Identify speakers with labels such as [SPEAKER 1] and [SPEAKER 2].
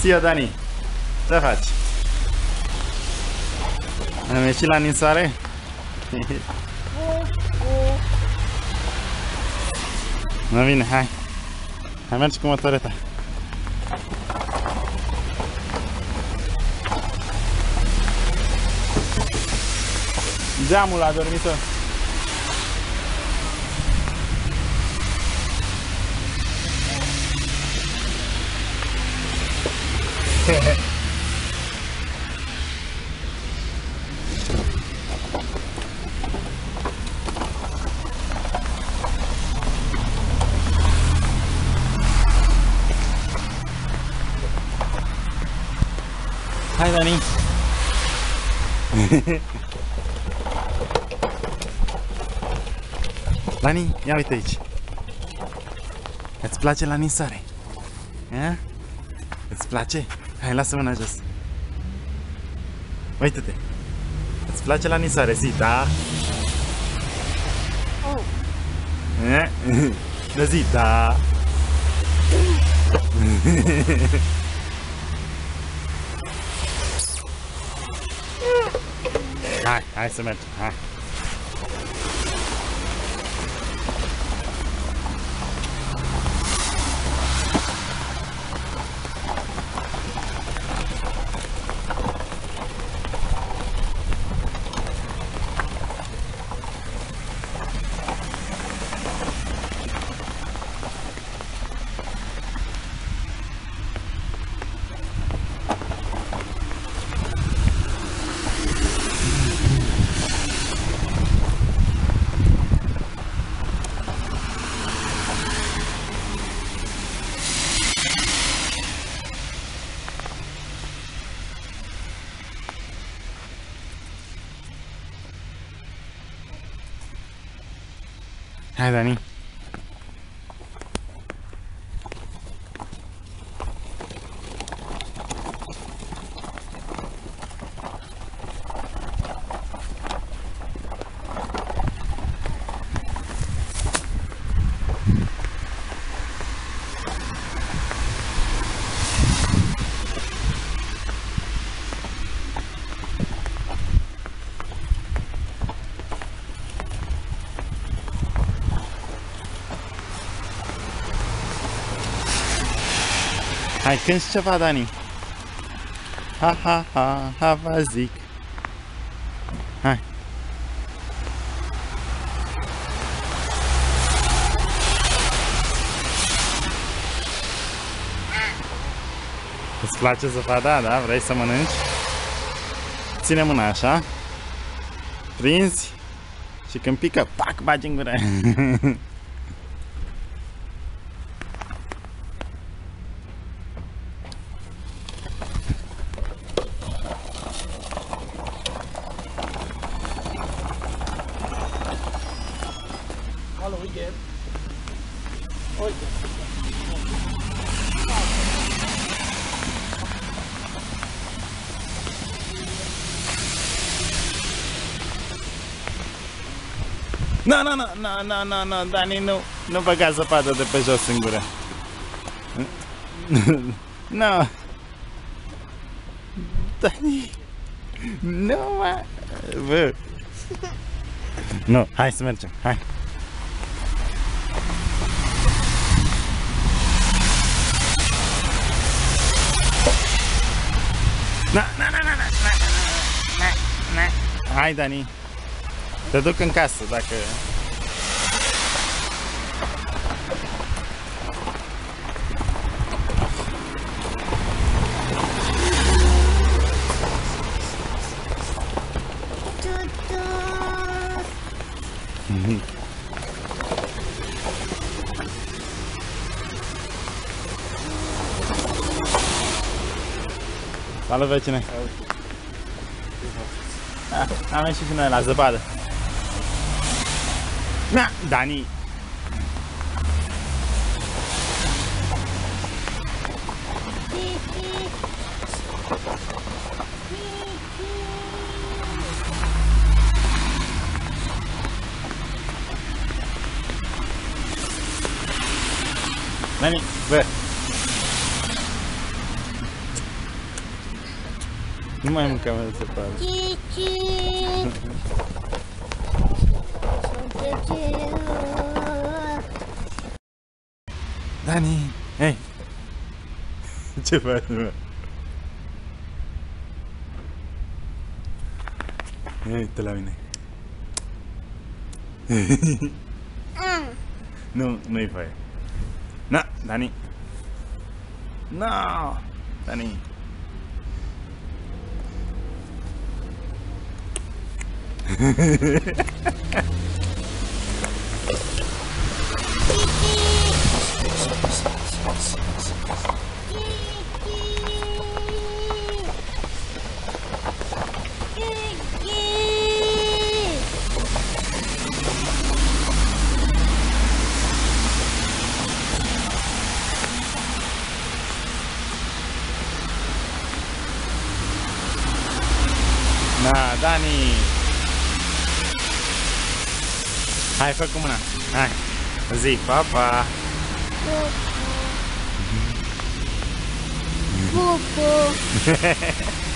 [SPEAKER 1] Sia, Dani! Ce faci? Am ieșit la ninsoare? Nu vine, hai! Hai mergi cu motoreta! Geamul a dormit-o! Hai, Dani! Dani, ia uite aici! Îți place la nisare? A? Îți place? Hai, lasă mâna jos. Uite-te. Îți place la nisare, zi, da?
[SPEAKER 2] Oh.
[SPEAKER 1] Da zi, da. hai, hai să mergem, hai. Hi, Danny. Hai, cânti ceva, Dani. Ha, ha, ha, ha. Hai. Îți place zăpada, da? Vrei să mănânci? Ține mâna așa. Prinzi. Și când pică, pac, gură. Não, não, não, não, não, não, não, Dani, não, não vai a zapada depois eu segurar. Não. Dani. Não, mano. Não, ai se mergem, ai Hai, Dani. Te duc în casă dacă... Salut, vecine! Ah, 啊，那没事，现在拿着把的。那，等你。那你，
[SPEAKER 2] 喂。Mam
[SPEAKER 1] kamerę zapalę. Dani! Ej! Cię wezmę. Ej, te lawiny.
[SPEAKER 2] No,
[SPEAKER 1] no hay falla. No, Dani. No, Dani. nada, Dani. Hai, fă cu mâna. Hai. Zi, pa, pa.
[SPEAKER 2] Pupu.